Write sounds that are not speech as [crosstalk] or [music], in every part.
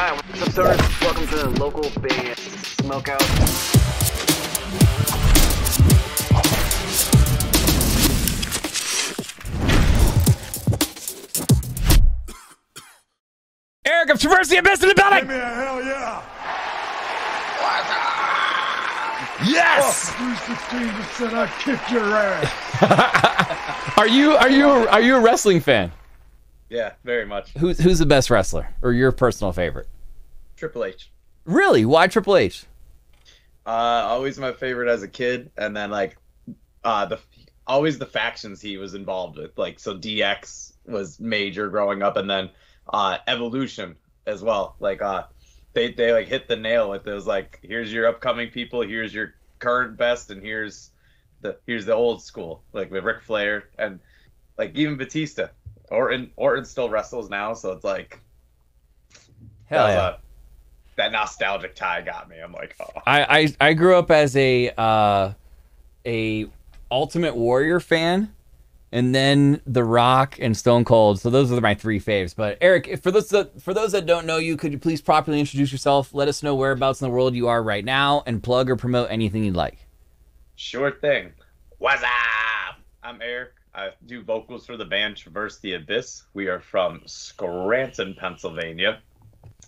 Hi, what's up, stoners? Welcome to the local Band Smokeout. Eric of Traverse the Abyss in the building. hell yeah! Yes! 316 I kicked your ass. Are [laughs] you are you are you a wrestling fan? Yeah, very much. Who's who's the best wrestler or your personal favorite? Triple H. Really? Why Triple H? Uh, always my favorite as a kid, and then like, uh, the always the factions he was involved with. Like, so DX was major growing up, and then uh, Evolution as well. Like, uh, they they like hit the nail with those like, here's your upcoming people, here's your current best, and here's the here's the old school, like with Ric Flair and like even Batista. Orton Orton still wrestles now, so it's like Hell that yeah. a- that nostalgic tie got me. I'm like, oh. I, I I grew up as a uh, a Ultimate Warrior fan, and then The Rock and Stone Cold. So those are my three faves. But Eric, if for those that, for those that don't know you, could you please properly introduce yourself? Let us know whereabouts in the world you are right now, and plug or promote anything you'd like. Sure thing. What's up? I'm Eric. I do vocals for the band Traverse the Abyss. We are from Scranton, Pennsylvania,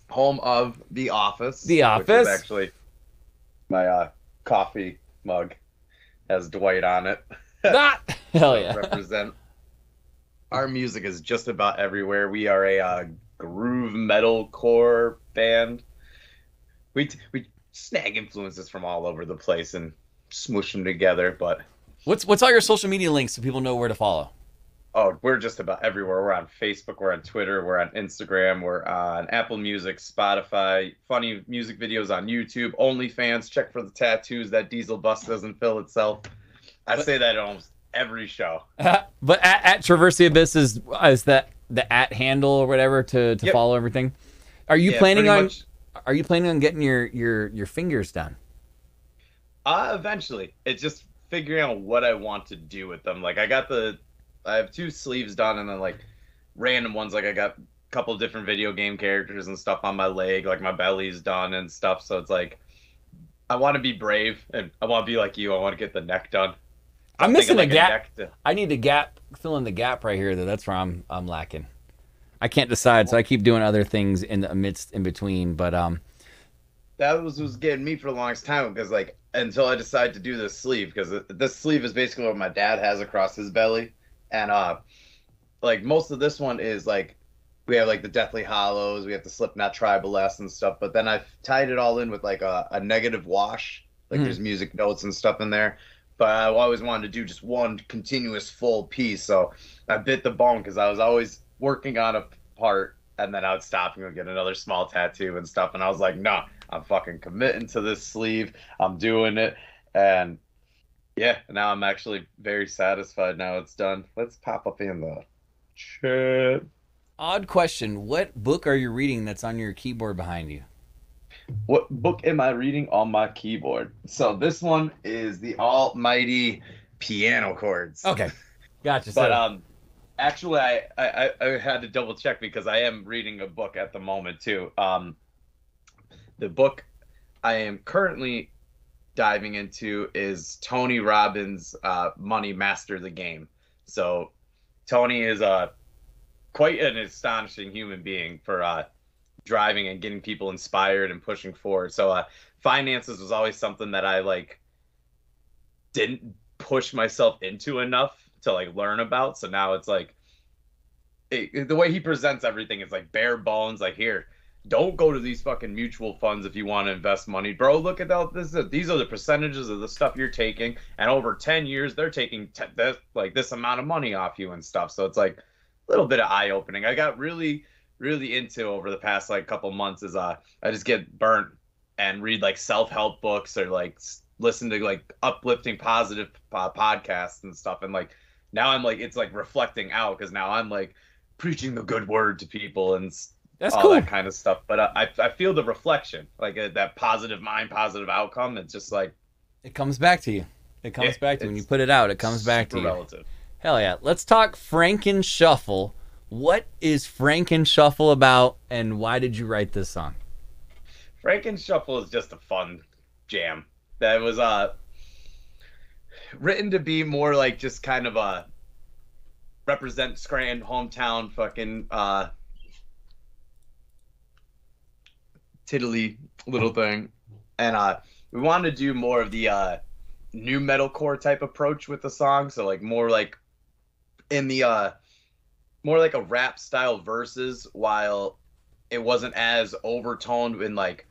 home of The Office. The Which Office? actually my uh, coffee mug has Dwight on it. [laughs] Ah, hell yeah! Represent. Our music is just about everywhere. We are a uh, groove metal core band. We t- we snag influences from all over the place and smoosh them together, but What's what's all your social media links so people know where to follow? Oh, we're just about everywhere. We're on Facebook, we're on Twitter, we're on Instagram, we're on Apple Music, Spotify, funny music videos on YouTube, OnlyFans. Check for the tattoos. That diesel bus doesn't fill itself. I But- say that almost every show. [laughs] but at, at Traverse the Abyss is is that the at handle or whatever to, to Yep. follow everything. Are you Yeah, planning on much- Are you planning on getting your your your fingers done? Uh, eventually. It just figuring out what I want to do with them. Like I got the, I have two sleeves done, and then like random ones. Like I got a couple different video game characters and stuff on my leg. Like my belly's done and stuff. So it's like, I want to be brave, and I want to be like you. I want to get the neck done. I'm missing thinking a gap. neck to- I need a gap, fill in the gap right here. Though that's where I'm I'm lacking. I can't decide, so I keep doing other things in the amidst in between. But um, that was was getting me for the longest time because like until I decided to do this sleeve because this sleeve is basically what my dad has across his belly, and uh, like most of this one is like we have like the Deathly Hallows, we have the Slipknot Tribal S and stuff, but then I've tied it all in with like a, a negative wash, like Mhm. there's music notes and stuff in there. But I always wanted to do just one continuous full piece, so I bit the bone because I was always working on a part and then I would stop and go get another small tattoo and stuff. And I was like, nah, I'm fucking committing to this sleeve. I'm doing it. And yeah, now I'm actually very satisfied now it's done. Let's pop up in the chat. odd question: What book are you reading that's on your keyboard behind you? What book am I reading on my keyboard? So this one is the almighty piano chords. Okay, gotcha. [laughs] But um, actually, I, I I I had to double check because I am reading a book at the moment too. Um, the book I am currently diving into is Tony Robbins' uh, "Money Master the Game." So Tony is uh, quite an astonishing human being for uh, driving and getting people inspired and pushing forward. So uh, finances was always something that I like didn't push myself into enough to like learn about. So now it's like it, the way he presents everything is like bare bones. Like here, don't go to these fucking mutual funds if you want to invest money, bro. Look at all this. These are the percentages of the stuff you're taking, and over ten years, they're taking te- this, like this amount of money off you and stuff. So it's like a little bit of eye opening. I got really, really into over the past like couple months. Is uh, I just get burnt and read like self help books or like listen to like uplifting positive uh, podcasts and stuff and like now i'm like it's like reflecting out because now i'm like preaching the good word to people and that's all cool. that kind of stuff but uh, I, I feel the reflection like uh, that positive mind positive outcome it's just like It comes back to you. It comes Yeah, back to you when you put it out. It comes back to you. relative Hell yeah. Let's talk Franken Shuffle. What is Franken Shuffle about, and why did you write this song? Franken Shuffle is just a fun jam that was uh written to be more like just kind of a represent Scranton hometown fucking uh tiddly little thing. And uh we wanted to do more of the uh new metalcore type approach with the song, so like more like in the uh more like a rap style verses while it wasn't as overtoned in like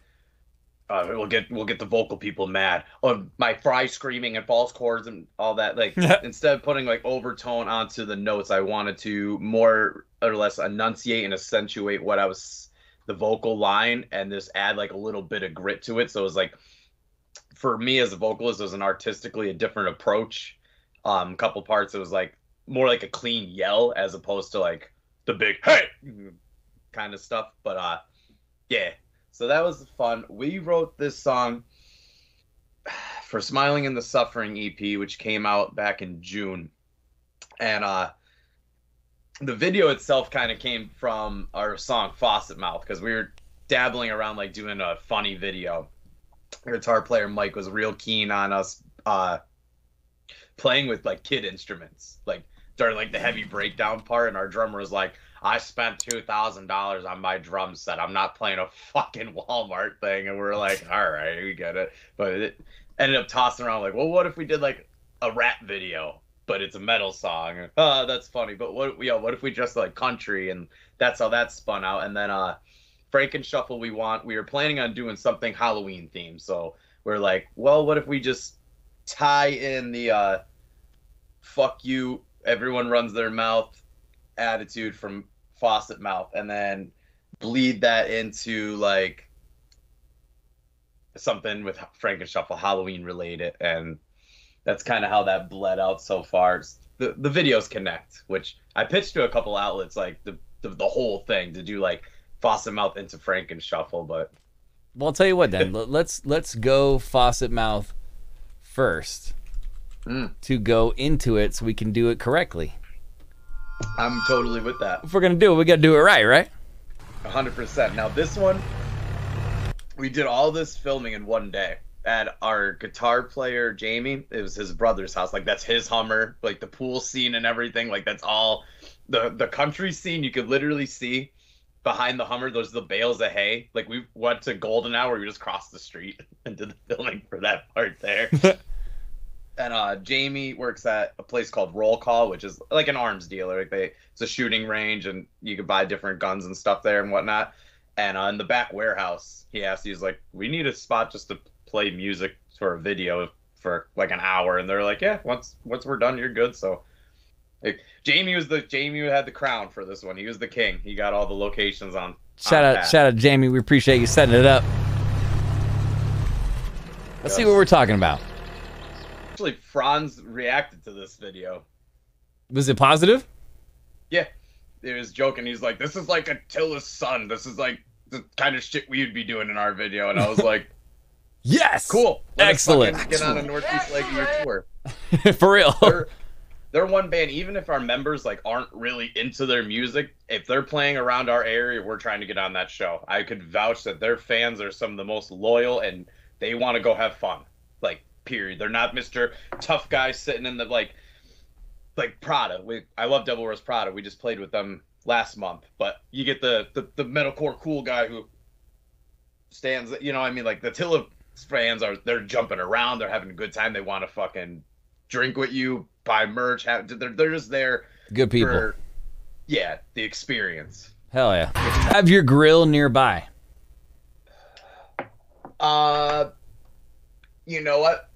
uh, we'll get we'll get the vocal people mad. Oh, my fry screaming and false chords and all that. Like [laughs] instead of putting like overtone onto the notes, I wanted to more or less enunciate and accentuate what I was the vocal line and just add like a little bit of grit to it. So it was like for me as a vocalist, it was an artistically a different approach. Um, couple parts it was like more like a clean yell as opposed to like the big hey kind of stuff. But uh, yeah, so that was fun. We wrote this song [sighs] for Smiling in the Suffering EP, which came out back in June. And uh the video itself kind of came from our song Faucet Mouth because we were dabbling around like doing a funny video. Our guitar player Mike was real keen on us uh playing with like kid instruments. Like during like the heavy breakdown part and our drummer was like I spent two thousand dollars on my drum set. I'm not playing a fucking Walmart thing, and we're like, all right, we get it. But it ended up tossing around like, well, what if we did like a rap video, but it's a metal song? Oh, that's funny. But what, yeah, what if we just like country, and that's how that spun out. And then uh, Franken Shuffle, we want. We were planning on doing something Halloween themed, so we're like, well, what if we just tie in the uh, fuck you, everyone runs their mouth attitude from faucet mouth and then bleed that into like something with Franken Shuffle Halloween related and that's kind of how that bled out so far. The the videos connect, which I pitched to a couple outlets like the the, the whole thing to do like faucet mouth into Frankenshuffle, but Well, I'll tell you what then. [laughs] Let- let's let's go faucet mouth first Mm. to go into it so we can do it correctly. I'm totally with that. If we're gonna do it, we gotta do it right, right? hundred percent. Now this one, we did all this filming in one day at our guitar player Jamie. It was his brother's house. Like that's his Hummer. Like the pool scene and everything. Like that's all the the country scene. You could literally see behind the Hummer. Those the bales of hay. Like we went to Golden Hour. We just crossed the street [laughs] and did the filming for that part there. [laughs] and uh, Jamie works at a place called Roll Call, which is like an arms dealer. Like they, it's a shooting range, and you can buy different guns and stuff there and whatnot. And uh, in the back warehouse, he asked, he's like, "We need a spot just to play music for a video for like an hour." And they're like, "Yeah, once once we're done, you're good." So, like, Jamie was the Jamie who had the crown for this one. He was the king. He got all the locations on. Shout on out, shout out, Jamie. We appreciate you setting it up. Let's see what we're talking about. Actually, Franz reacted to this video. Was it positive? Yeah, he was joking. He's like, "This is like Attila's son. This is like the kind of shit we'd be doing in our video." And I was [laughs] like, Yes. "Cool, Let Excellent. fucking Get on a northeast leg of your tour." [laughs] For real. They're, they're one band. Even if our members like aren't really into their music, if they're playing around our area, we're trying to get on that show. I could vouch that their fans are some of the most loyal, and they want to go have fun. Like, period. They're not Mister Tough Guy sitting in the like like Prada. We I love Devil Wears Prada. We just played with them last month, but you get the the, the metalcore cool guy who stands. You know, I mean, like the Tilla fans are they're jumping around, they're having a good time. They want to fucking drink with you, buy merch. Have, they're they're just there Good people. for yeah the experience. Hell yeah. Have your grill nearby. Uh, you know what?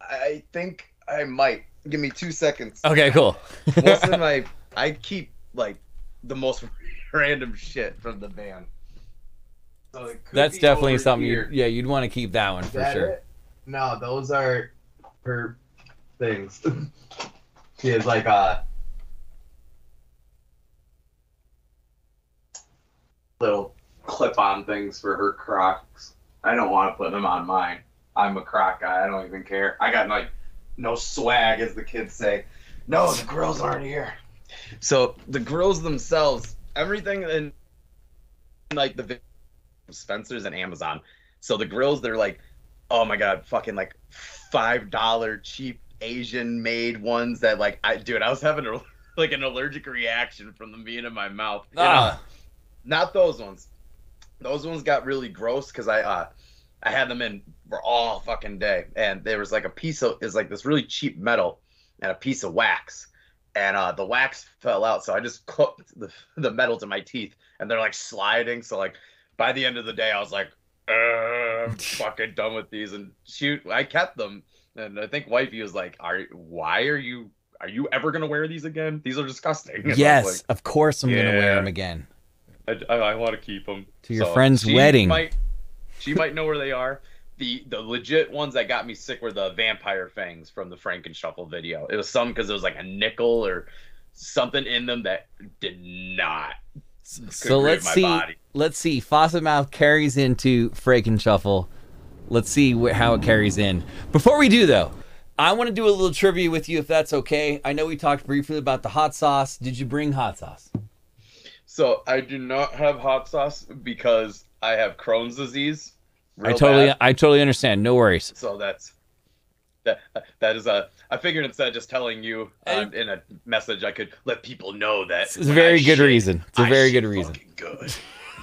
I think I might. Give me two seconds. Okay, cool. most of [laughs] my I keep like the most [laughs] random shit from the band. So That's definitely something. here. You, yeah, you'd want to keep that one for that sure. it? No, those are her things. [laughs] she has like a little clip-on things for her Crocs. I don't want to put them on mine. I'm a Croc guy. I don't even care. I got like no swag, as the kids say. No, the girls aren't here. So the grills themselves, everything in like the Spencer's and Amazon. So the grills, they're like, oh my god, fucking like five dollar cheap Asian made ones that like I dude, I was having a [laughs] like an allergic reaction from them being in my mouth. You know, Ah. not those ones. Those ones got really gross because I uh I had them in for all fucking day, and there was like a piece of is like this really cheap metal and a piece of wax, and uh the wax fell out, so I just cooked the [laughs] the metal to my teeth, and they're like sliding. So like by the end of the day, I was like, uh, I'm [laughs] fucking done with these, and shoot, I kept them, and I think wifey was like, are why are you are you ever gonna wear these again? These are disgusting. [laughs] And Yes, like, of course I'm gonna wear them again. I, I, I want to keep them To your friend's she wedding. Might, she might know where they are. The the legit ones that got me sick were the vampire fangs from the Franken Shuffle video. It was some because there was like a nickel or something in them that did not. So let's see. body. Let's see. Faucet mouth carries into Franken Shuffle. Let's see wh- how it carries in. Before we do though, I want to do a little trivia with you if that's okay. I know we talked briefly about the hot sauce. Did you bring hot sauce? So I do not have hot sauce because I have Crohn's disease. I totally, bad. I totally understand. No worries. So that's that. That is a. I figured instead of just telling you uh, in a message, I could let people know that It's a very I good shit, reason. It's a I very good reason. Good.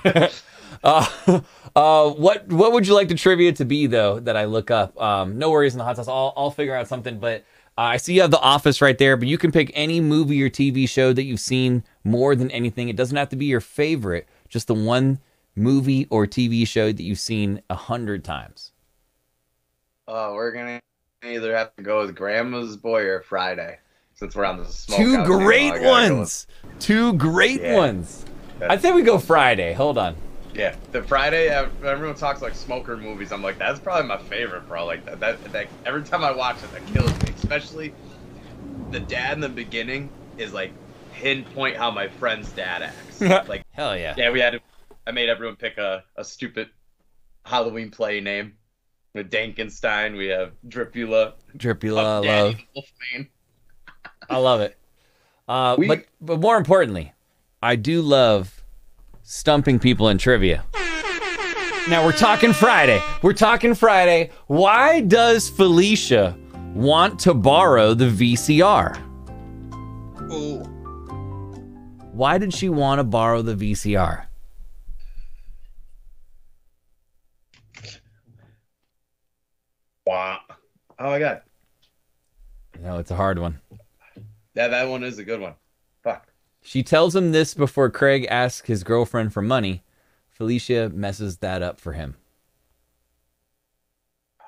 [laughs] Uh, uh, what what would you like the trivia to be though that I look up? Um, no worries in the hot sauce. I'll I'll figure out something. But uh, I see you have The Office right there. But you can pick any movie or TV show that you've seen more than anything. It doesn't have to be your favorite. Just the one movie or TV show that you've seen a hundred times. Uh, we're gonna either have to go with Grandma's Boy or Friday, since we're on the smoke. Two house, you know, I great gotta go with- ones. Two great Yeah. ones. I think we go Friday. Hold on. yeah, the Friday. Everyone talks like smoker movies. I'm like, that's probably my favorite, bro. Like that. That, that every time I watch it, that kills me. Especially the dad in the beginning is like pinpoint how my friend's dad acts. [laughs] like Hell yeah. Yeah, we had. To, I made everyone pick a, a stupid Halloween play name. With Dankenstein, we have Dripula, Dripula Puff love. Daddy, Wolfman. [laughs] I love it. Uh, We- but but more importantly, I do love stumping people in trivia. Now we're talking Friday. We're talking Friday. Why does Felicia want to borrow the VCR? Ooh. Why did she want to borrow the VCR? Wah. Oh my god, No, it's a hard one. that that one is a good one. Fuck. She tells him this before Craig asks his girlfriend for money. Felicia messes that up for him. [sighs]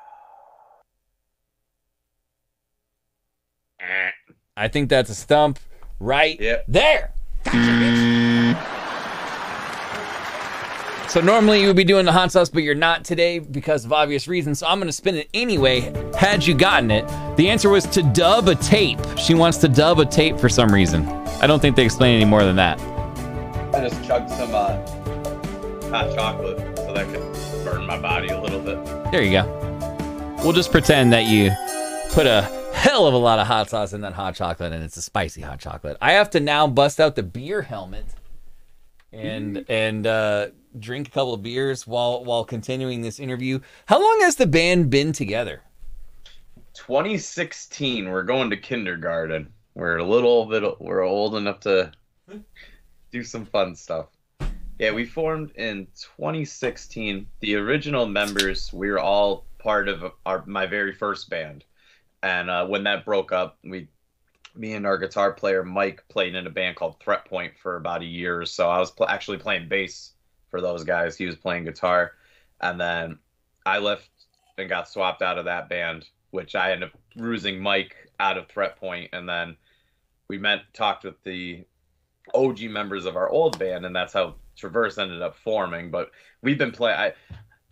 I think that's a stump right Yep. there. So normally you would be doing the hot sauce, but you're not today because of obvious reasons. So I'm gonna spin it anyway. Had you gotten it, the answer was to dub a tape. She wants to dub a tape for some reason. I don't think they explain any more than that. I just chugged some uh, hot chocolate so that could burn my body a little bit. There you go. We'll just pretend that you put a hell of a lot of hot sauce in that hot chocolate and it's a spicy hot chocolate. I have to now bust out the beer helmet and and uh, drink a couple of beers while while continuing this interview. How long has the band been together? 2016, we're going to kindergarten. We're a little bit, we're old enough to do some fun stuff. Yeah, we formed in 2016. The original members, we were all part of our my very first band, and uh, when that broke up, we, me and our guitar player Mike played in a band called Threat Point for about a year or so. I was pl- actually playing bass for those guys. He was playing guitar, and then I left and got swapped out of that band, which I ended up rusing Mike out of Threat Point, and then we met, talked with the OG members of our old band, and that's how Traverse ended up forming. But we've been playing. I,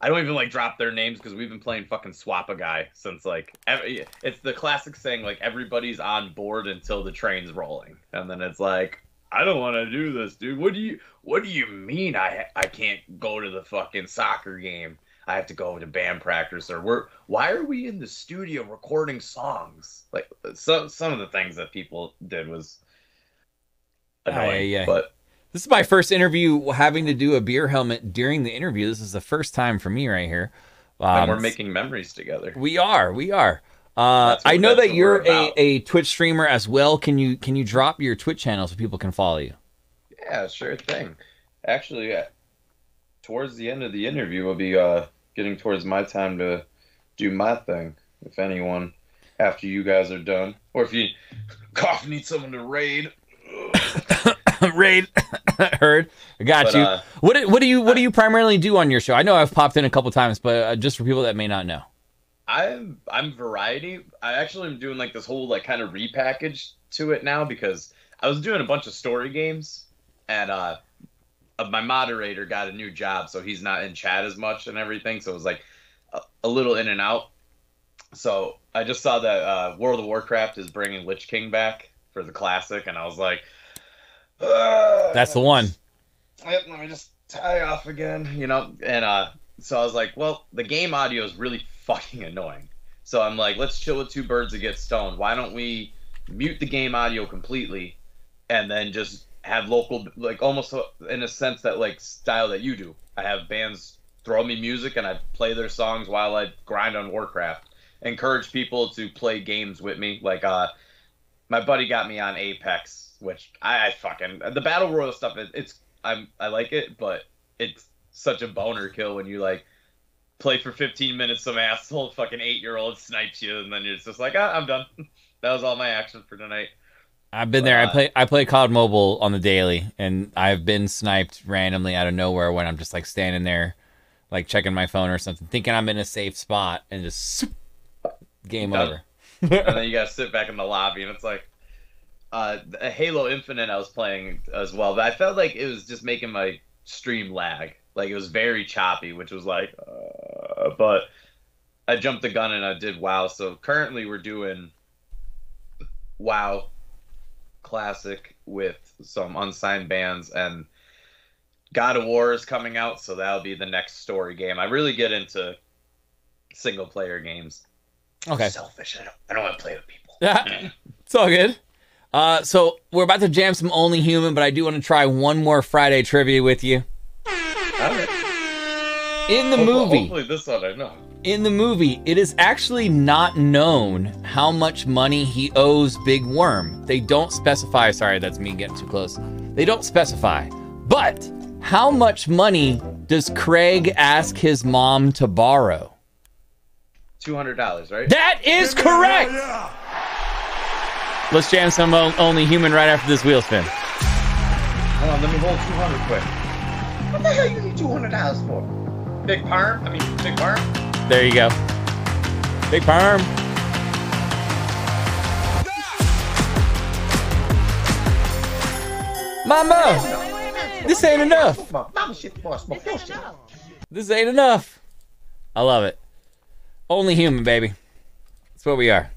I don't even like drop their names because we've been playing fucking swap a guy since like every, it's the classic saying like everybody's on board until the train's rolling, and then it's like I don't want to do this, dude. What do you What do you mean I I can't go to the fucking soccer game? I have to go to band practice, or we're why are we in the studio recording songs? Like some some of the things that people did was annoying. Aye, aye. But This is my first interview having to do a beer helmet during the interview. This is the first time for me right here. and Um, we're making memories together. We are. We are. Uh, I know that you're a, a Twitch streamer as well. Can you can you drop your Twitch channel so people can follow you? Yeah, sure thing. Actually, uh, towards the end of the interview, we'll be uh, getting towards my time to do my thing. If anyone, after you guys are done, or if you cough need someone to raid. [coughs] Raid, [coughs] heard. I got But, you. uh, what do, what do you what do you primarily do on your show? I know I've popped in a couple times, but uh, just for people that may not know. I'm I'm variety. I actually am doing like this whole like kind of repackage to it now because I was doing a bunch of story games and uh, uh my moderator got a new job so he's not in chat as much and everything so it was like a, a little in and out. So I just saw that uh, World of Warcraft is bringing Lich King back for the classic and I was like, "Ugh, That's the one. Yep, let me just tie off again, you know. And uh, so I was like, well, the game audio is really fucking annoying. So I'm like, let's chill with two birds and get stoned. Why don't we mute the game audio completely, and then just have local, like almost in a sense that like style that you do. I have bands throw me music and I play their songs while I grind on Warcraft. Encourage people to play games with me. Like uh, my buddy got me on Apex, which I, I fucking the battle royal stuff. It, it's I'm I like it, but it's such a boner kill when you like play for 15 minutes, some asshole fucking eight year old snipes you, and then you're just like, ah, I'm done. [laughs] that was all my action for tonight. I've been there. I Uh, play I play COD Mobile on the daily, and I've been sniped randomly out of nowhere when I'm just like standing there, like checking my phone or something, thinking I'm in a safe spot, and just [laughs] game over. and then [laughs] you gotta sit back in the lobby, and it's like, uh, Halo Infinite I was playing as well, but I felt like it was just making my stream lag. Like it was very choppy, which was like, uh, but I jumped the gun and I did WoW. So currently we're doing WoW Classic with some unsigned bands and God of War is coming out, so that'll be the next story game. I really get into single player games. Okay. Selfish. I don't. I don't want to play with people. Yeah, [laughs] it's all good. Uh, so we're about to jam some Only Human, but I do want to try one more Friday trivia with you. In the movie, Hopefully this one I know. in the movie, it is actually not known how much money he owes Big Worm. They don't specify. Sorry, that's me getting too close. They don't specify. But how much money does Craig ask his mom to borrow? Two hundred dollars, right? That is correct. Yeah. Let's jam some Only Human right after this wheel spin. Hold on, let me hold two hundred quick. What the hell do you need two hundred dollars for? Big perm? I mean, big perm? There you go. Big perm. Mama, this ain't enough. This ain't enough. I love it. Only human, baby. That's what we are.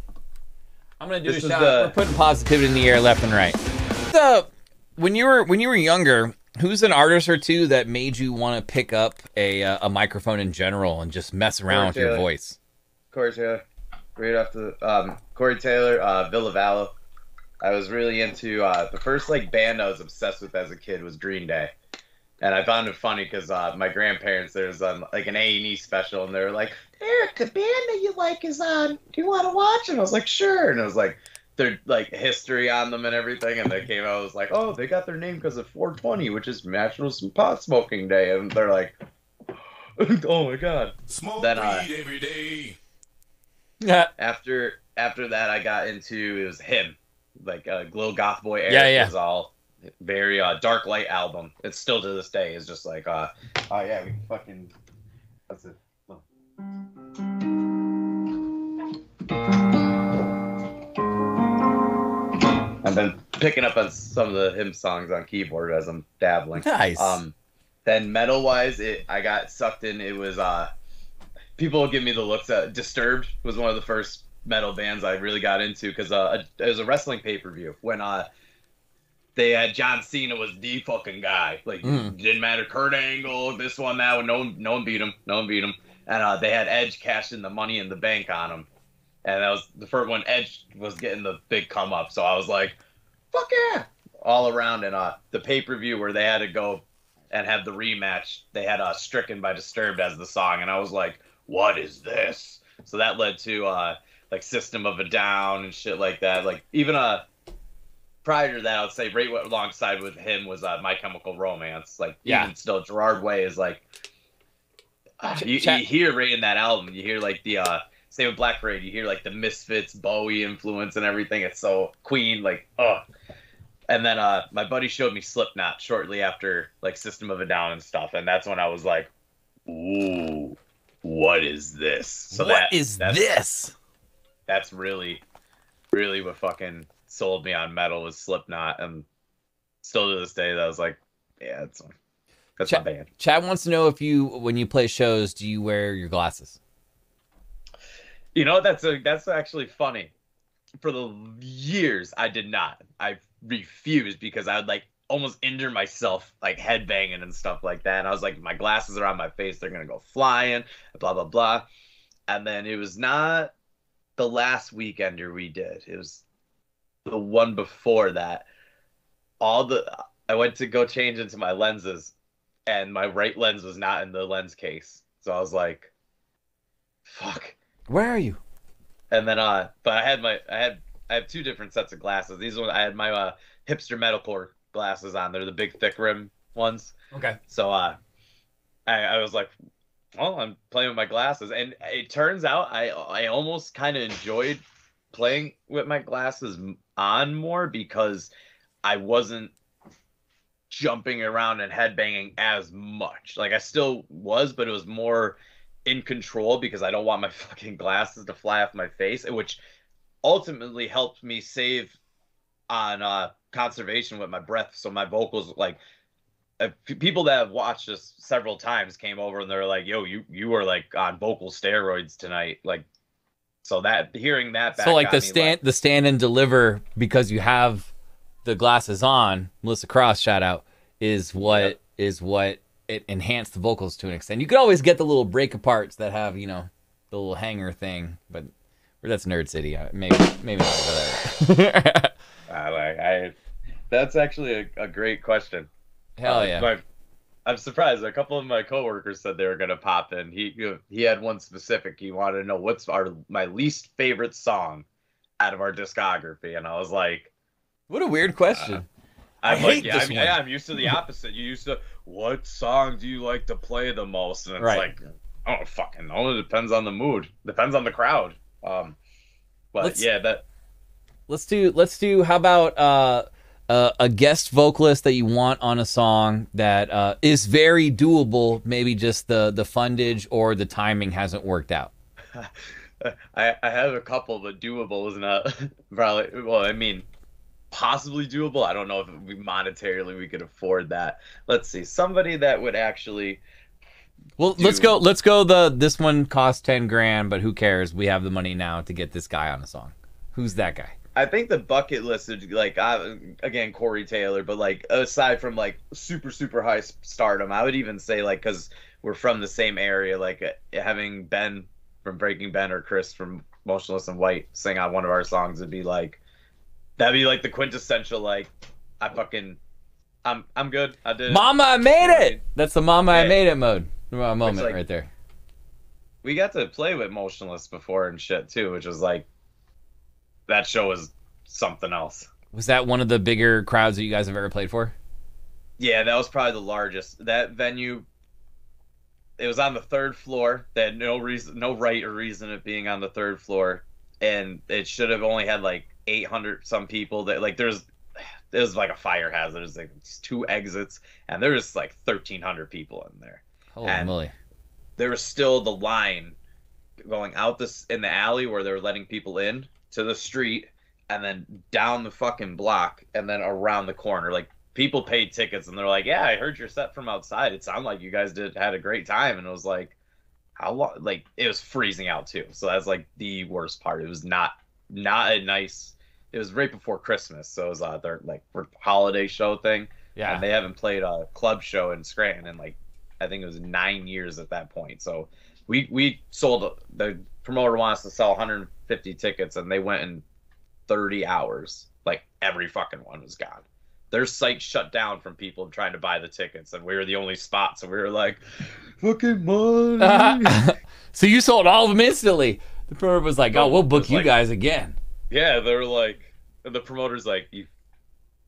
I'm gonna do This a is shout. the- We're putting positivity in the air, left and right. So, when you were when you were younger, who's an artist or two that made you want to pick up a uh, a microphone in general and just mess around with your Taylor. voice? Corey Taylor. Right after um, Corey Taylor, uh, Ville Valo. I was really into uh, the first like band I was obsessed with as a kid was Green Day, and I found it funny because uh, my grandparents there was um, like an A and E special, and they were like, "Eric, the band that you like is on. Do you want to watch?" And I was like, "Sure." And I was like their like history on them and everything, and they came out. I was like, "Oh, they got their name because of 420, which is National Pot Smoking Day," and they're like, [laughs] "Oh my god." Smoke Then, uh, weed every day. Yeah, after after that I got into it was him like uh, Glow Goth Boy Eric Yeah, yeah. was all very uh, Dark Light album. It's still to this day is just like uh oh yeah we fucking that's it. I've been picking up on some of the him songs on keyboard as I'm dabbling. nice. Um, then metal wise, it I got sucked in. It was uh, people give me the looks. At Disturbed was one of the first metal bands I really got into because uh, it was a wrestling pay per view when uh, they had John Cena was the fucking guy. Like Mm. didn't matter Kurt Angle, this one, that one. No one, no one beat him. No one beat him. And uh, they had Edge cashing the money in the bank on him. And that was the first one. Edge was getting the big come up. So I was like, fuck yeah. all around. And uh, the pay per view where they had to go and have the rematch, they had uh, "Stricken" by Disturbed as the song, and I was like, "What is this?" So that led to uh, like System of a Down and shit like that. Like even uh, prior to that, I would say right alongside with him was uh, My Chemical Romance. Like Yeah. even still, Gerard Way is like. uh, you, you hear right in that album, you hear like the uh same with Black Parade, you hear like the Misfits, Bowie influence and everything. It's so Queen, like ugh. And then uh my buddy showed me Slipknot shortly after like System of a Down and stuff, and that's when I was like, Ooh, what is this? So what that is that's, this? That's really, really what fucking sold me on metal was Slipknot, and still to this day, that was like, yeah, that's that's Ch- my band. Chad wants to know if you, when you play shows, do you wear your glasses? You know, that's a that's actually funny. For the years, I did not. I refused because I would like almost injure myself, like headbanging and stuff like that. And I was like, my glasses are on my face; they're gonna go flying. Blah blah blah. And then it was not the last weekender we did. It was the one before that. All the I went to go change into my lenses, and my right lens was not in the lens case. So I was like, "Fuck." Where are you? and then uh but i had my i had i have two different sets of glasses. These ones i had my uh hipster metalcore glasses on. They're the big thick rim ones. Okay. so uh i i was like well i'm playing with my glasses. And it turns out i i almost kind of enjoyed playing with my glasses on more because i wasn't jumping around and headbanging as much. Like i still was but it was more in control because I don't want my [laughs] fucking glasses to fly off my face, which ultimately helped me save on uh conservation with my breath so my vocals like uh, p- people that have watched us several times came over and they're like yo you you were like on vocal steroids tonight like so that hearing that back So like the stand, the stand and deliver because you have the glasses on. Melissa Cross shout out is what is Yep. what it enhanced the vocals to an extent. You could always get the little break aparts that have you know the little hanger thing, but that's Nerd City. Uh, Maybe maybe not. [laughs] I like I that's actually a, a great question Hell Uh, yeah. my- I'm surprised. A couple of my coworkers said they were gonna pop in. He he had one specific. He wanted to know what's our my least favorite song out of our discography, and I was like, What a weird question. I I'm hate like, yeah, this I'm, one. yeah, I'm used to the opposite. You used to what song do you like to play the most? And it's Right. like, I don't fucking know. It depends on the mood. Depends on the crowd. Um, but Let's- yeah, that let's do let's do how about uh, uh, a guest vocalist that you want on a song that uh, is very doable maybe just the the fundage or the timing hasn't worked out [laughs] I, I have a couple, but doable is not [laughs] probably. Well, I mean, possibly doable. I don't know if we monetarily we could afford that. Let's see, somebody that would actually. well let's go let's go the this one cost 10 grand but who cares we have the money now to get this guy on a song who's that guy I think the bucket list is like I, again Corey Taylor, but like aside from like super super high stardom, I would even say like because we're from the same area, like uh, having Ben from Breaking Ben or Chris from Motionless In White sing on one of our songs would be like that'd be like the quintessential like I fucking I'm I'm good. I did. it. mama i made it that's the mama i made it mode moment like- right there we got to play with Motionless before and shit too, which was like that show was something else. was that one of the bigger crowds that you guys have ever played for Yeah, that was probably the largest. That venue it was on the third floor. They had no reason no right or reason of being on the third floor. And it should have only had like eight hundred some people that like there's there's like a fire hazard. There's like two exits and there's like thirteen hundred people in there. holy And- moly There was still the line going out this in the alley where they were letting people in to the street and then down the fucking block and then around the corner. Like people paid tickets and they're like, "Yeah, I heard your set from outside. It sounded like you guys did had a great time." And it was like, "How long?" Like it was freezing out too. So that's like the worst part. It was not not a nice. It was right before Christmas, so it was uh, their like holiday show thing yeah and they haven't played a club show in Scranton in like I think it was nine years at that point. So we we sold the promoter wants to sell 150 tickets, and they went in 30 hours. Like every fucking one was gone. their site shut down from people trying to buy the tickets, and we were the only spot. So we were like, fucking money. [laughs] so you sold all of them instantly. The promoter was like, "Oh, we'll book you like- guys again." Yeah, they were like, the promoter's like, you,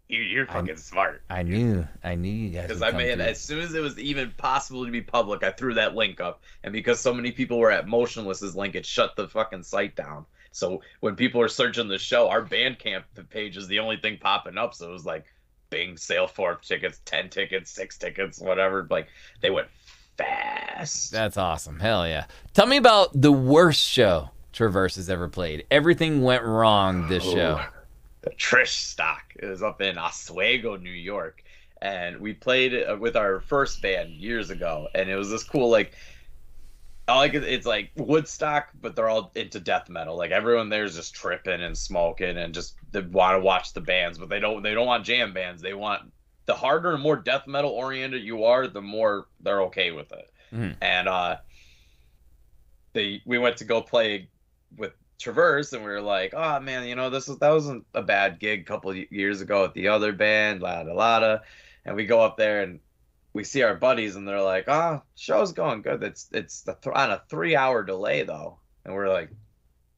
you you're fucking smart. I knew, I knew you guys. Because I made through. as soon as it was even possible to be public, I threw that link up, and because so many people were at Motionless's link, it shut the fucking site down. So when people are searching the show, our Bandcamp page is the only thing popping up. So it was like, Bing sale for tickets, ten tickets, six tickets, whatever. Like they went fast. That's awesome. Hell yeah. Tell me about the worst show Traverse has ever played. Everything went wrong this show. the Trish stock. It was up in Oswego, New York, and we played with our first band years ago, and it was this cool like. I like. It's like Woodstock, but they're all into death metal. Like everyone there's just tripping and smoking and just they want to watch the bands, but they don't. They don't want jam bands. They want the harder and more death metal oriented you are, the more they're okay with it. Mhm. And uh, they we went to go play with Traverse, and we were like, oh man, you know this was that wasn't a bad gig a couple years ago at the other band, la da la da. And we go up there and we see our buddies, and they're like, oh, show's going good. It's it's the th- on a three hour delay though, and we're like,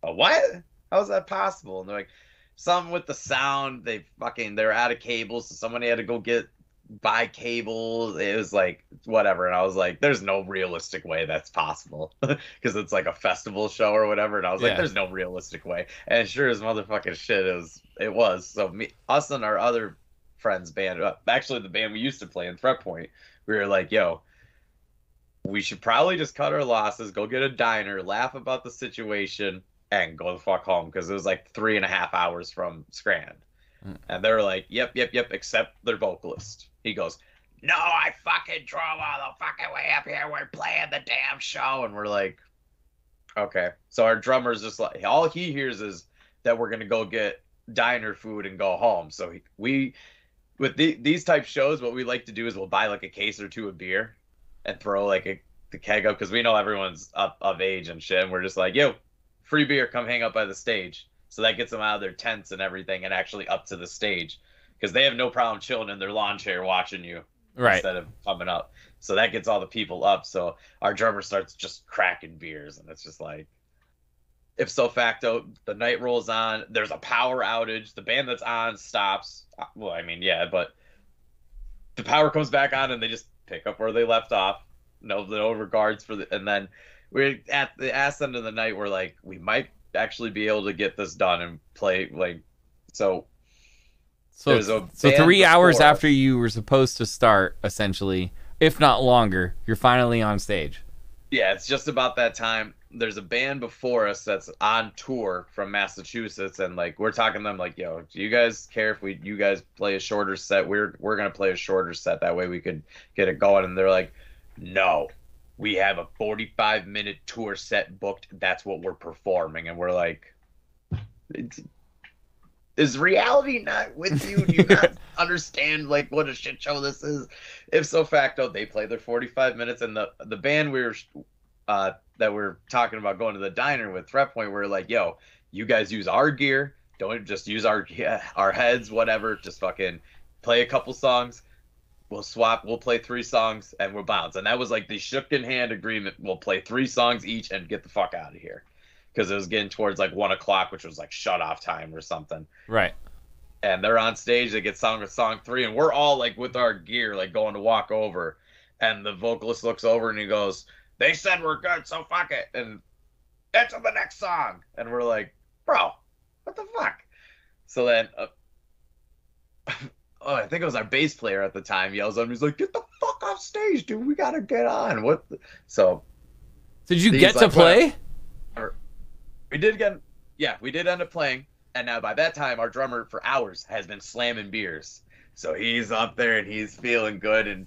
a what? How's that possible? And they're like, something with the sound. They fucking they're out of cables, so somebody had to go get buy cables. It was like whatever, and I was like, "There's no realistic way that's possible," [laughs] because it's like a festival show or whatever. And I was Yeah. like, "There's no realistic way." And sure as motherfucking shit, it was. It was. So me, us, and our other friends band, uh, actually the band we used to play in Threat Point, we were like, "Yo." We should probably just cut our losses, go get a diner, laugh about the situation, and go the fuck home because it was like three and a half hours from Scranton. Mm. And they're like, yep, yep, yep, except their vocalist. He goes, no, I fucking drove all the fucking way up here. We're playing the damn show. And we're like, okay. So our drummer's just like, all he hears is that we're going to go get diner food and go home. So he, we, with the, these type shows, what we like to do is we'll buy like a case or two of beer and throw like a, the keg up because we know everyone's up of age and shit. And we're just like, yo, free beer, come hang out by the stage. So that gets them out of their tents and everything and actually up to the stage because they have no problem chilling in their lawn chair watching you Right. instead of coming up. So that gets all the people up. So our drummer starts just cracking beers, and it's just like, if so facto, the night rolls on. There's a power outage. The band that's on stops. Uh, Well, I mean, yeah, but the power comes back on, and they just pick up where they left off. No, no regards for the. And then we're at the ass end of the night. We're like, we might actually be able to get this done and play like. So So, so three hours before after you were supposed to start, essentially, if not longer, you're finally on stage. Yeah, it's just about that time. There's a band before us that's on tour from Massachusetts, and like we're talking to them like, "Yo, do you guys care if we you guys play a shorter set? We're we're gonna play a shorter set that way we could get it going." And they're like, "No, we have a 45 minute tour set booked. That's what we're performing." And we're like, "It's- "Is reality not with you? Do you not [laughs] understand like what a shit show this is?" if so facto they play their 45 minutes and the the band we were uh that we're talking about going to the diner with threat point we're like yo you guys use our gear. Don't just use our yeah, our heads whatever. Just fucking play a couple songs. We'll swap we'll play three songs and we'll bounce. And that was like the shook in hand agreement. We'll play three songs each and get the fuck out of here because it was getting towards like one o'clock which was like shut off time or something Right. and they're on stage. They get song with song three, and we're all like with our gear, like going to walk over. And the vocalist looks over and he goes, "They said we're good, so fuck it." And into the next song, and we're like, "Bro, what the fuck?" So then, uh, [laughs] oh, I think it was our bass player at the time yells at him. He's like, "Get the fuck off stage, dude. We gotta get on." What? the-" So did you get to like, play? We did get, yeah, we did end up playing. And now by that time, our drummer for hours has been slamming beers. So he's up there and he's feeling good. And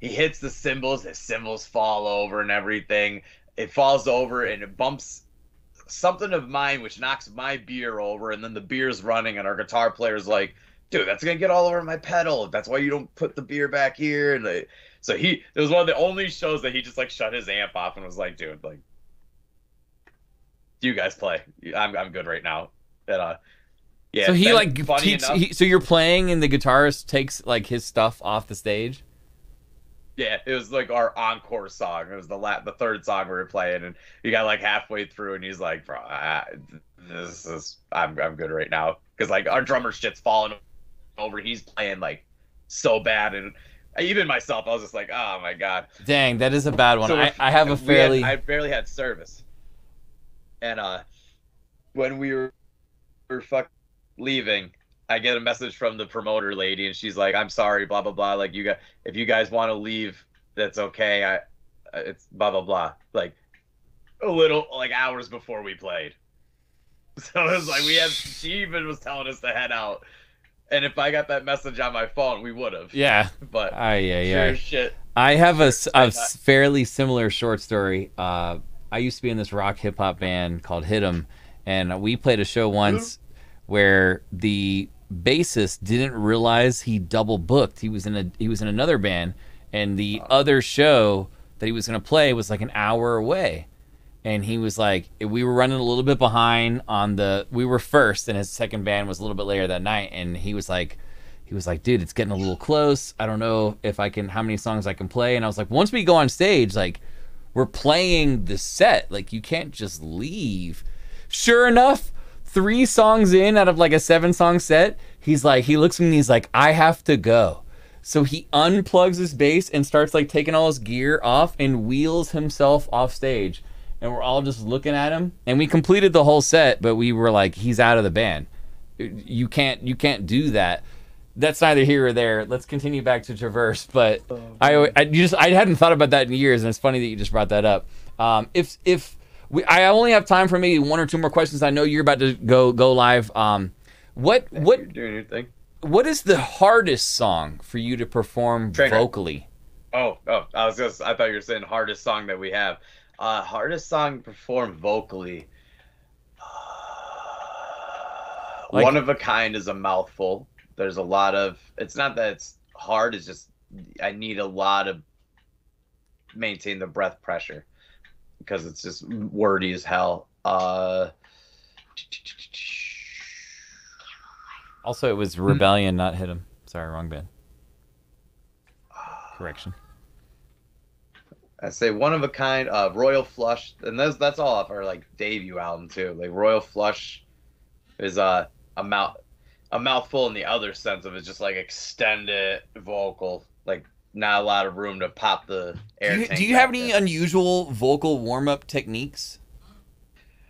he hits the cymbals. His cymbals fall over and everything. It falls over and it bumps something of mine, which knocks my beer over. And then the beer's running. And our guitar player's like, dude, that's going to get all over my pedal. That's why you don't put the beer back here. And so he, it was one of the only shows that he just like shut his amp off and was like, dude, like, you guys play. I'm, I'm good right now. And uh, Yeah. so he like funny teach, he, so you're playing and the guitarist takes like his stuff off the stage. Yeah, it was like our encore song. It was the la- the third song we were playing, and he got like halfway through, and he's like, "Bro, I, this is I'm I'm good right now," because like our drummer shit's falling over. He's playing like so bad, and even myself, I was just like, "Oh my god." Dang, that is a bad one. So I, I have a we had- fairly I barely had service, and uh, when we were, we were fuck leaving, I get a message from the promoter lady, and she's like, "I'm sorry, blah blah blah. Like you got, if you guys want to leave, that's okay. I, it's blah blah blah. Like a little like hours before we played. [laughs] So it was like we had. She even was telling us to head out, and if I got that message on my phone, we would have. yeah. But Ay, yeah, yeah. as shit. I have a, a fairly similar short story. Uh, I used to be in this rock hip hop band called Hit 'em, and we played a show once where the bassist didn't realize he double booked. He was in a he was in another band, and the other show that he was going to play was like an hour away. And he was like, we were running a little bit behind on the. We were first, and his second band was a little bit later that night. And he was like, he was like, dude, it's getting a little close. I don't know if I can, how many songs I can play. And I was like, once we go on stage, like, we're playing the set. Like, you can't just leave. Sure enough, three songs in out of like a seven song set, he's like, he looks at me and he's like, I have to go. So he unplugs his bass and starts like taking all his gear off and wheels himself off stage. And we're all just looking at him. And we completed the whole set, but we were like, he's out of the band. You can't you can't do that that's neither here or there. Let's continue back to Traverse. But I, I just I hadn't thought about that in years, and it's funny that you just brought that up. Um, if if we, I only have time for maybe one or two more questions. I know you're about to go go live. Um, what what You're doing your thing. what is the hardest song for you to perform Train vocally? Oh, oh, I was just, I thought you were saying hardest song that we have. Uh, hardest song to perform vocally. Like- One of a kind is a mouthful. There's a lot of. It's not that it's hard. It's just I need a lot of maintain the breath pressure because it's just wordy as hell. Uh, Also, it was Rebellion, not Hit 'em. Sorry, wrong band. Correction. I say one of a kind, uh, Royal Flush, and that's that's all off our like debut album too. Like Royal Flush is uh, a mouth a mouthful in the other sense of it's just like extended vocal, like not a lot of room to pop the air. Do you, do you have any there. unusual vocal warm up techniques?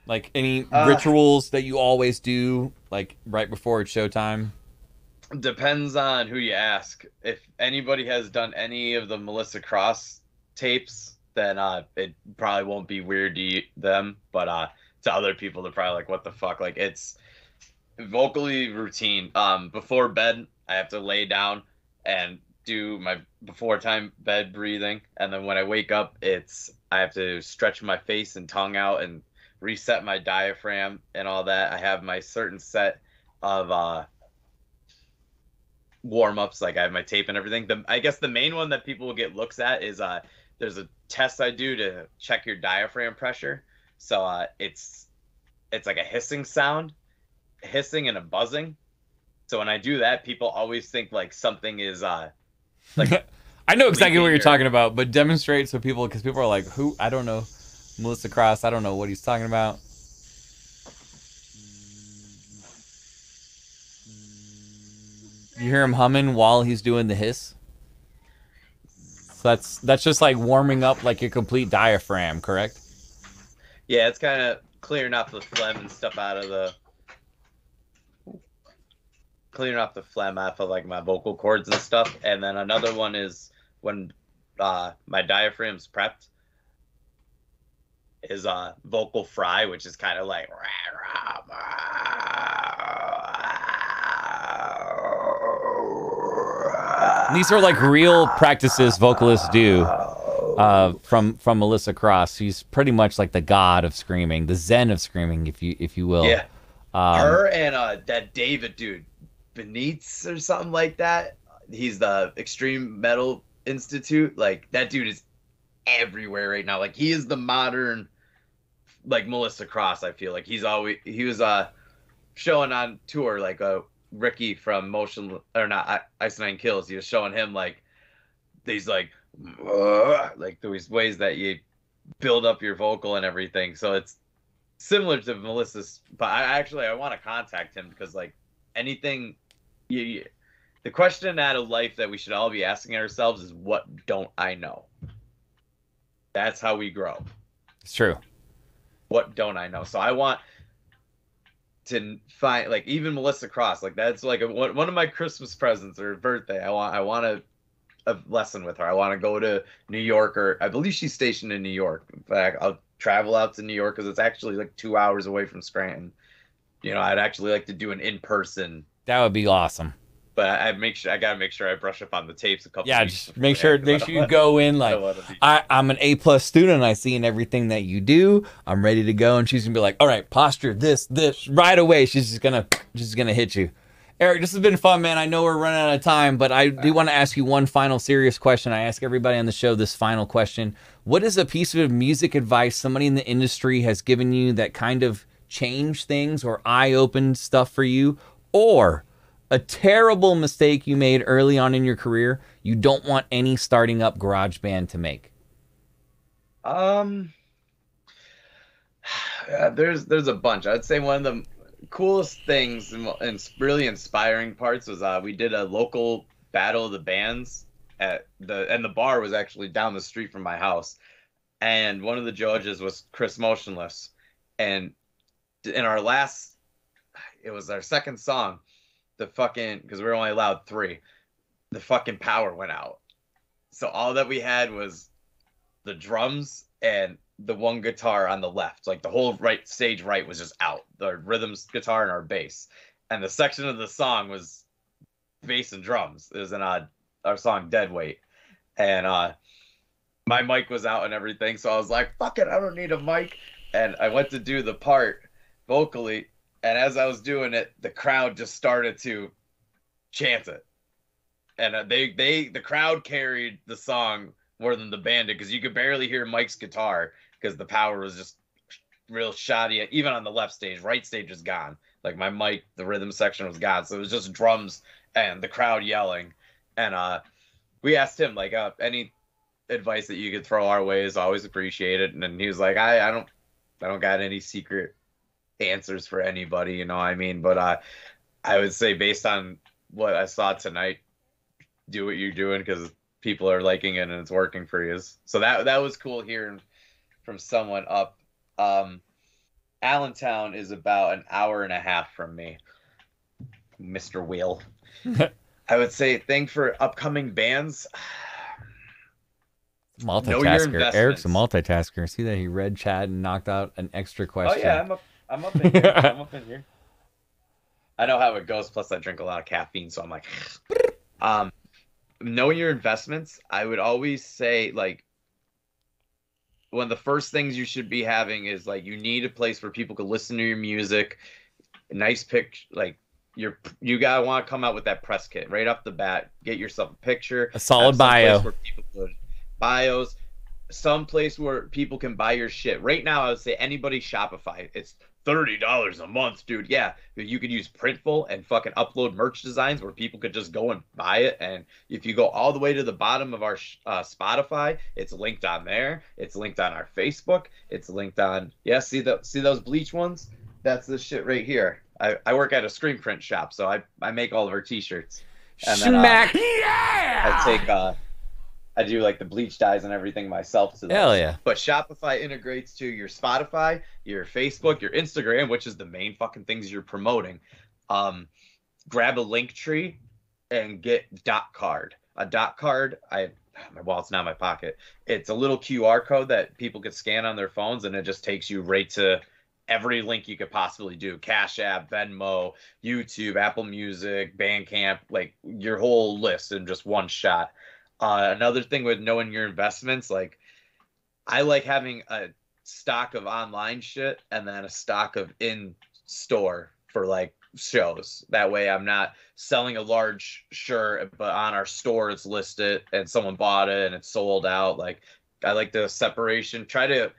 Like any Uh, rituals that you always do, like right before it's showtime? Depends on who you ask. If anybody has done any of the Melissa Cross tapes, then uh, it probably won't be weird to them. But uh, to other people, they're probably like, "What the fuck?" Like it's vocally routine. Um, before bed, I have to lay down and do my before time bed breathing, and then when I wake up, it's I have to stretch my face and tongue out and reset my diaphragm and all that. I have my certain set of uh warm ups. Like I have my tape and everything. The I guess the main one that people will get looks at is uh there's a test I do to check your diaphragm pressure. So uh it's it's like a hissing sound, hissing and a buzzing. So when I do that, people always think like something is uh like [laughs] I know exactly what you're talking about, but demonstrate so people, because people are like, "Who? I don't know." Melissa Cross. I don't know what he's talking about. You hear him humming while he's doing the hiss. So that's that's just like warming up like your complete diaphragm, correct? yeah, it's kind of clearing off the phlegm and stuff out of the clearing off the phlegm off of like my vocal cords and stuff. And then another one is when uh, my diaphragm's prepped is uh vocal fry, which is kind of like These are like real practices vocalists do. Uh, from from Melissa Cross, she's pretty much like the god of screaming, the zen of screaming, if you if you will. yeah. Um, Her and uh that David dude, Benitez or something like that. He's the Extreme Metal Institute. Like that dude is everywhere right now. Like he is the modern like Melissa Cross, I feel like. He's always he was uh showing on tour like uh Ricky from Motion or not I- Ice Nine Kills. He was showing him like these like like these ways that you build up your vocal and everything. So it's similar to Melissa's, but I actually I want to contact him because like anything you, you the question out of life that we should all be asking ourselves is what don't I know? That's how we grow. It's true. What don't I know? So I want to find like even Melissa Cross, like that's like a, one of my Christmas presents or birthday. I want I want a, a lesson with her. I want to go to New York or I believe she's stationed in New York. In fact, I'll travel out to New York because it's actually like two hours away from Scranton. You know, I'd actually like to do an in person That would be awesome. but I make sure I gotta make sure I brush up on the tapes a couple. Yeah, just make sure make sure you go in like don't wanna be- I, I'm an A plus student. I see in everything that you do. I'm ready to go. And she's gonna be like, all right, posture this, this right away. She's just gonna just gonna hit you. Eric, this has been fun, man. I know we're running out of time, but I do want to ask you one final serious question. I ask everybody on the show this final question. What is a piece of music advice somebody in the industry has given you that kind of changed things or eye opened stuff for you? Or a terrible mistake you made early on in your career you don't want any starting up garage band to make? Um, yeah, [sighs] there's there's a bunch. I'd say one of the coolest things and, really inspiring parts was uh we did a local battle of the bands at the and the bar was actually down the street from my house, and one of the judges was Chris Motionless, and in our last, it was our second song, the fucking because we were only allowed three, the fucking power went out, so all that we had was the drums and the one guitar on the left. Like the whole right stage right was just out. The rhythms guitar and our bass. And the section of the song was bass and drums. It was in uh, our song Dead Weight. And uh my mic was out and everything. So I was like, fuck it, I don't need a mic. And I went to do the part vocally. And as I was doing it, the crowd just started to chant it. And uh, they they the crowd carried the song more than the band did because you could barely hear Mike's guitar because the power was just real shoddy. Even on the left stage, right stage was gone. Like my mic, the rhythm section was gone, so it was just drums and the crowd yelling. And uh, we asked him like, uh, any advice that you could throw our way is always appreciated. And then he was like, I, I don't, I don't got any secret answers for anybody, you know what I mean? But uh, I would say based on what I saw tonight, do what you're doing because people are liking it and it's working for you. So that that was cool hearing from someone up. Um, Allentown is about an hour and a half from me, Mr. Wheel. [laughs] I would say thing for upcoming bands. Multitasker. Eric's a multitasker. See that he read chat and knocked out an extra Oh question. yeah, I'm up. I'm up in here. I'm up in here. [laughs] I know how it goes. Plus, I drink a lot of caffeine, so I'm like, [sighs] um, knowing your investments. I would always say like one of the first things you should be having is like you need a place where people can listen to your music. Nice pic, like you're you gotta want to come out with that press kit right off the bat. Get yourself a picture. A solid have some place bio. where people could- bios some place where people can buy your shit right now i would say anybody shopify it's $30 a month dude. Yeah you could use printful and fucking upload merch designs where people could just go and buy it. And if you go all the way to the bottom of our uh, spotify it's linked on there. It's linked on our facebook. It's linked on yeah see the see those bleach ones? That's the shit right here. I, I work at a screen print shop so i, I make all of our t-shirts. And then, uh, Smack. I take uh I do like the bleach dyes and everything myself to those. Hell yeah. But Shopify integrates to your Spotify, your Facebook, your Instagram, which is the main fucking things you're promoting. Um grab a Linktree and get dot card. A dot card, I my wallet's not in my pocket. It's a little QR code that people could scan on their phones and it just takes you right to every link you could possibly do. Cash App, Venmo, YouTube, Apple Music, Bandcamp, like your whole list in just one shot. Uh, another thing with knowing your investments, like I like having a stock of online shit and then a stock of in store for like shows. That way I'm not selling a large shirt, but on our store it's listed and someone bought it and it's sold out. Like I like the separation. Try to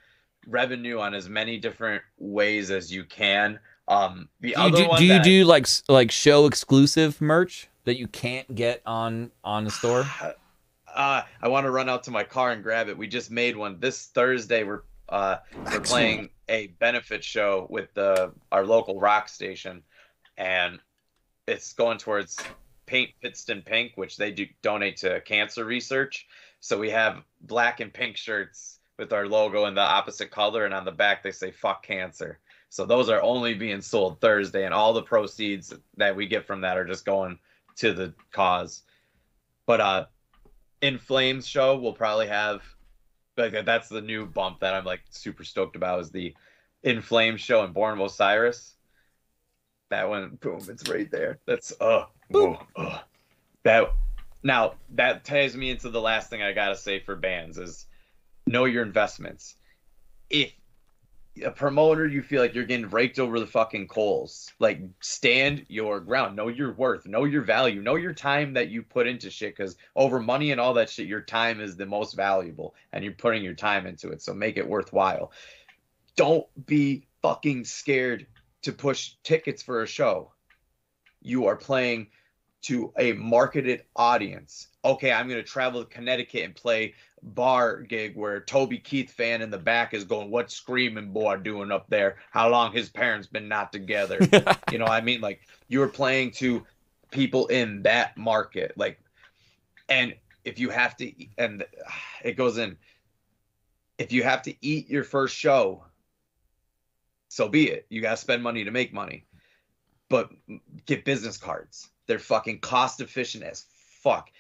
revenue on as many different ways as you can. Um, the Do you other do, one do you do like like show exclusive merch that you can't get on on the store? [sighs] Uh, I want to run out to my car and grab it. We just made one this Thursday. We're uh, we're playing a benefit show with the our local rock station, and it's going towards Paint Pittston Pink, which they do donate to cancer research. So we have black and pink shirts with our logo in the opposite color, and on the back they say "fuck cancer." So those are only being sold Thursday, and all the proceeds that we get from that are just going to the cause. But uh, in Flames show we'll probably have like that's the new bump that I'm like super stoked about is the In Flames show and Born of Osiris. That one, boom, it's right there. That's uh, whoa, uh that now that ties me into the last thing I gotta say for bands is know your investments. If a promoter you feel like you're getting raked over the fucking coals. Like stand your ground. Know your worth. Know your value. Know your time that you put into shit because over money and all that shit your time is the most valuable and you're putting your time into it. So make it worthwhile. Don't be fucking scared to push tickets for a show. You are playing to a marketed audience okay i'm going to travel to connecticut and play bar gig where Toby Keith fan in the back is going, "What screaming boy doing up there? How long his parents been not together?" [laughs] you know, I mean, like you were playing to people in that market, like, and if you have to, and it goes in, if you have to eat your first show, so be it. You got to spend money to make money, but get business cards. They're fucking cost efficient as fuck.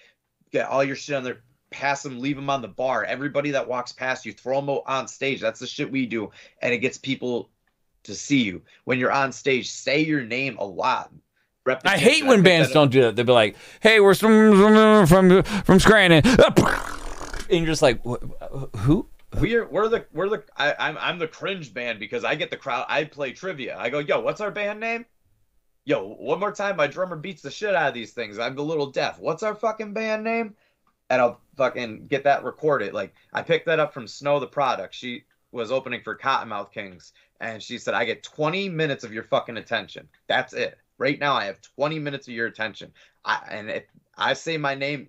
Get all your shit on there pass them, leave them on the bar. Everybody that walks past you, throw them on stage. That's the shit we do, and it gets people to see you when you're on stage. Say your name a lot. I hate when think bands don't do that. They'll be like, "Hey, we're from from from Scranton," [laughs] and you're just like, "Who?" We're we're the we're the I, I'm I'm the cringe band because I get the crowd. I play trivia. I go, yo, what's our band name? Yo, one more time. My drummer beats the shit out of these things. I'm the little deaf. What's our fucking band name? And I'll fucking get that recorded. Like I picked that up from Snow Tha Product. She was opening for Kottonmouth Kings, and she said, I get 20 minutes of your fucking attention. That's it. Right now, I have 20 minutes of your attention. I and if I say my name,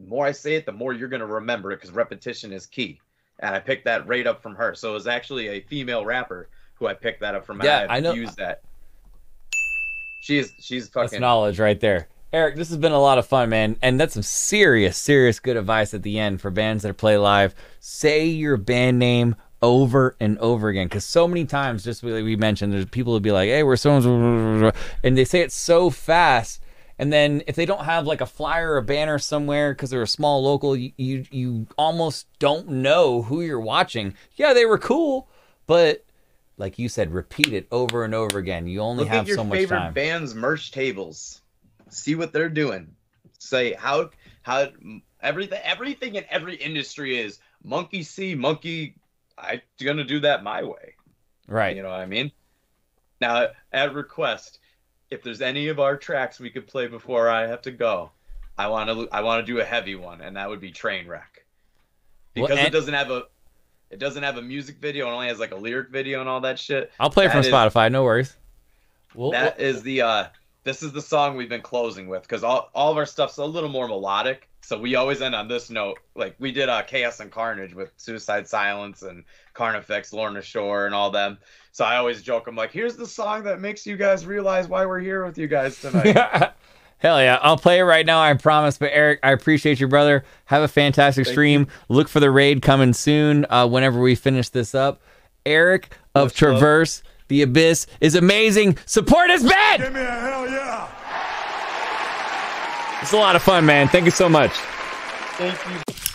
the more I say it, the more you're gonna remember it because repetition is key and I picked that right up from her. So it was actually a female rapper who I picked that up from. Yeah, and I know- Used that. She's she's That's fucking. knowledge right there. Eric, this has been a lot of fun, man. And that's some serious, serious good advice at the end for bands that play live. Say your band name over and over again. Because so many times, just like we mentioned, there's people who be like, hey, we're so and they say it so fast. And then if they don't have like a flyer or a banner somewhere because they're a small local, you, you you almost don't know who you're watching. Yeah, they were cool, but like you said, repeat it over and over again. You only Look have at your so much favorite time. band's merch tables. See what they're doing. Say how how everything everything in every industry is monkey see monkey. I'm gonna do that my way. right. You know what I mean? Now, at request, if there's any of our tracks we could play before I have to go, I want to I want to do a heavy one, and that would be Trainwreck, Well, because and- it doesn't have a it doesn't have a music video. It only has like a lyric video and all that shit. I'll play it from That is- Spotify. No worries. We'll, That is the uh this is the song we've been closing with because all, all of our stuff's a little more melodic. So we always end on this note. Like we did uh Chaos and Carnage with Suicide Silence and Carnifex, Lorna Shore and all them. So I always joke, I'm like, here's the song that makes you guys realize why we're here with you guys tonight. [laughs] Hell yeah. I'll play it right now, I promise. But Eric, I appreciate you, brother. Have a fantastic Thank stream. Look for the raid coming soon uh, whenever we finish this up. Eric of Much love. Traverse the Abyss is amazing. Support his band! Give me a hell yeah. It's a lot of fun, man. Thank you so much. Thank you